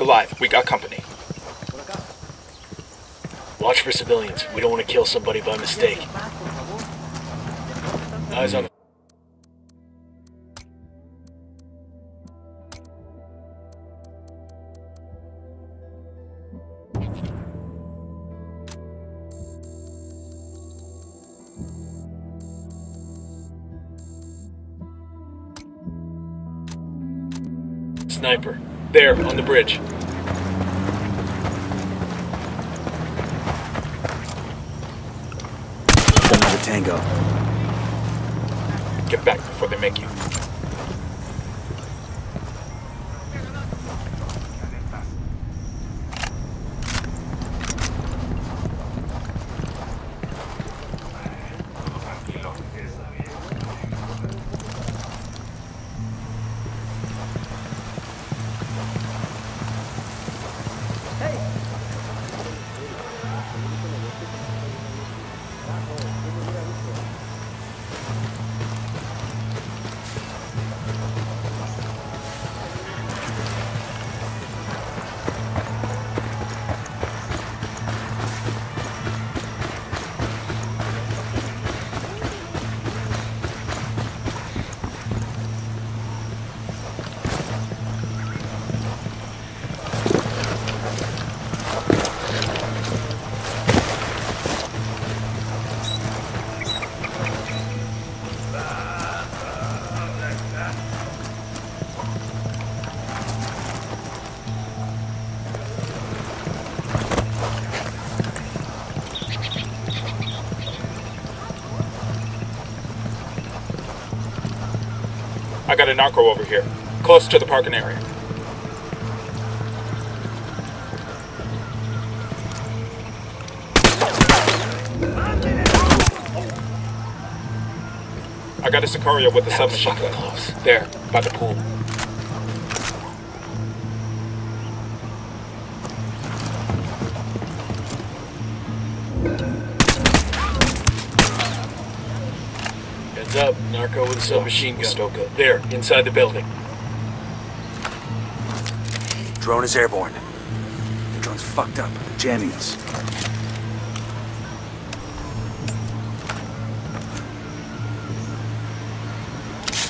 alive. We got company. Watch for civilians. We don't want to kill somebody by mistake. Eyes on the Sniper. There, on the bridge. Another tango. Get back before they make you. Got a narco over here, close to the parking area. I got a Sicario with a submachine gun. Close. There, by the pool. Heads up, narco with a submachine gun. Good. There, inside the building. Drone is airborne. The drone's fucked up. They're jamming us.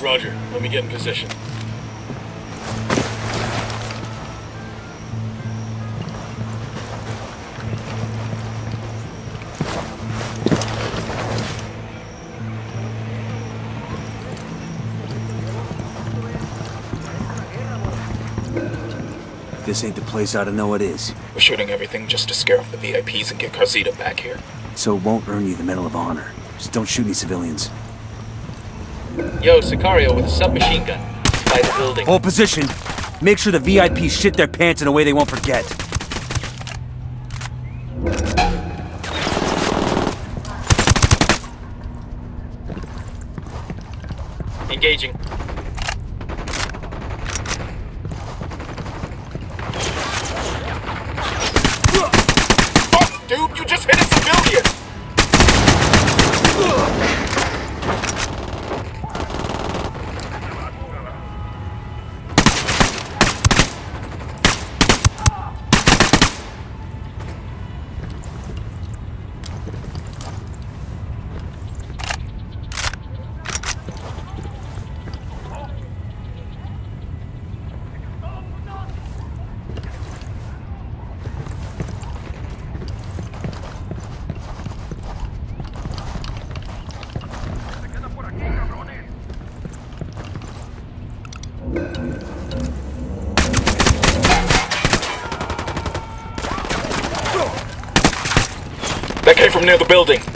Roger, let me get in position. This ain't the place I don't know it is. We're shooting everything just to scare off the VIPs and get Carzita back here. So it won't earn you the Medal of Honor. Just don't shoot any civilians. Yo, Sicario with a submachine gun. By the building. Hold position. Make sure the VIPs shit their pants in a way they won't forget. Engaging. From near the building.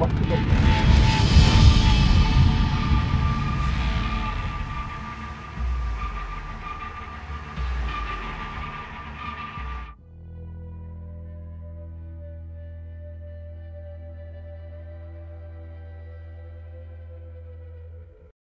Posso